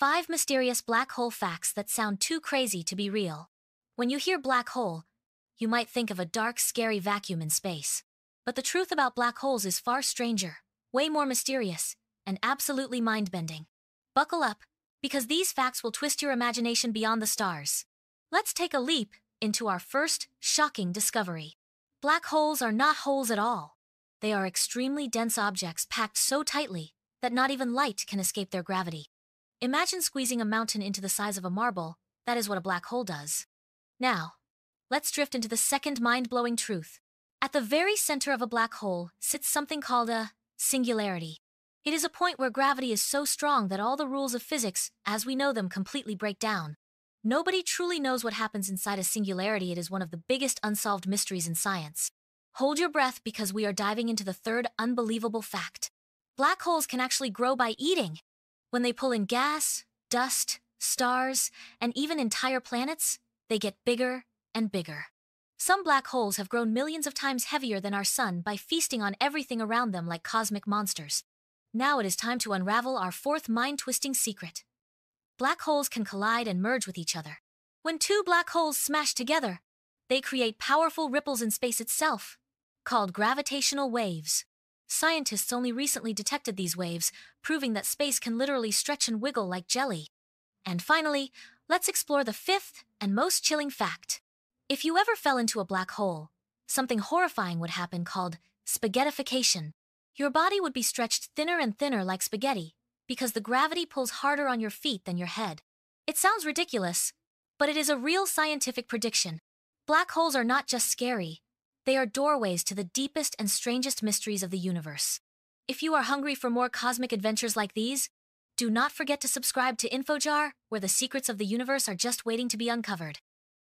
5 mysterious black hole facts that sound too crazy to be real. When you hear black hole, you might think of a dark, scary vacuum in space. But the truth about black holes is far stranger, way more mysterious, and absolutely mind bending. Buckle up, because these facts will twist your imagination beyond the stars. Let's take a leap into our first shocking discovery. Black holes are not holes at all. They are extremely dense objects packed so tightly that not even light can escape their gravity. Imagine squeezing a mountain into the size of a marble, that is what a black hole does. Now, let's drift into the second mind blowing truth. At the very center of a black hole sits something called a singularity. It is a point where gravity is so strong that all the rules of physics, as we know them, completely break down. Nobody truly knows what happens inside a singularity. It is one of the biggest unsolved mysteries in science. Hold your breath because we are diving into the third unbelievable fact. Black holes can actually grow by eating. When they pull in gas, dust, stars, and even entire planets, they get bigger and bigger. Some black holes have grown millions of times heavier than our sun by feasting on everything around them like cosmic monsters. Now it is time to unravel our fourth mind twisting secret. Black holes can collide and merge with each other. When two black holes smash together, they create powerful ripples in space itself, called gravitational waves. Scientists only recently detected these waves, proving that space can literally stretch and wiggle like jelly. And finally, let's explore the fifth and most chilling fact. If you ever fell into a black hole, something horrifying would happen called spaghettification. Your body would be stretched thinner and thinner like spaghetti, because the gravity pulls harder on your feet than your head. It sounds ridiculous, but it is a real scientific prediction. Black holes are not just scary, they are doorways to the deepest and strangest mysteries of the universe. If you are hungry for more cosmic adventures like these, do not forget to subscribe to InfoJar, where the secrets of the universe are just waiting to be uncovered.